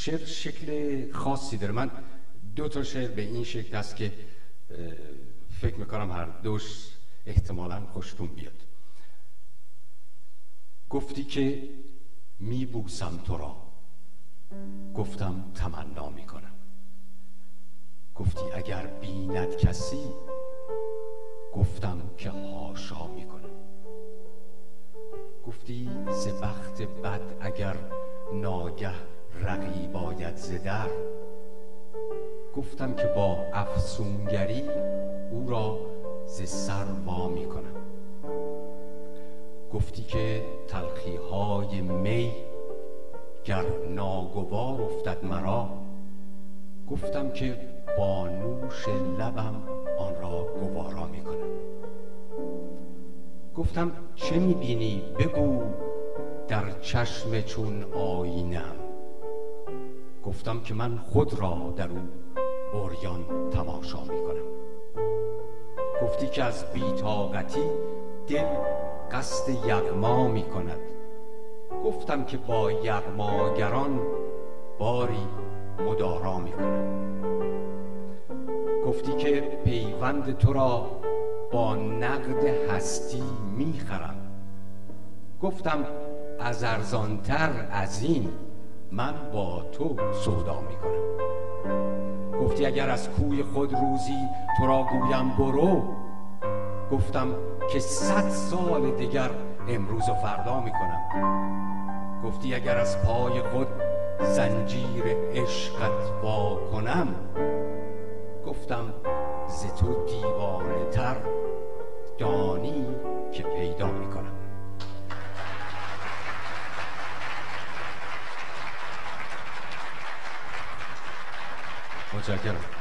شعر شکل خاصی داره. من دو تا شعر به این شکل هست که فکر می‌کنم هر دوش احتمالا خوشتون بیاد. گفتی که میبوسم تو را. گفتم تمنا می‌کنم. گفتی اگر بیند کسی گفتم که هاشا می‌کنم. گفتی ز بخت بد اگر ناگه رقیب آید ز در. گفتم که با افسونگری او را ز سر وا می‌کنم گفتی که تلخی های می گر ناگوار افتد مرا. گفتم که با نوش لبم آن را گوارا می‌کنم گفتم چه می‌بینی بگو در چشم چون آینم گفتم که من خود را در او اوریان تماشا می‌کنم. گفتی که از بیتاقتی دل قصد یغما می کند گفتم که با یغماگران باری مدارا می گفتی که پیوند تو را با نقد هستی می‌خرم. گفتم از ارزانتر از این من با تو سودا می‌کنم. گفتی اگر از کوی خود روزی تو را گویم برو گفتم که صد سال دیگر امروز و فردا می‌کنم. گفتی اگر از پای خود زنجیر عشقت با کنم گفتم ز تو دیوانه تر 我直接了。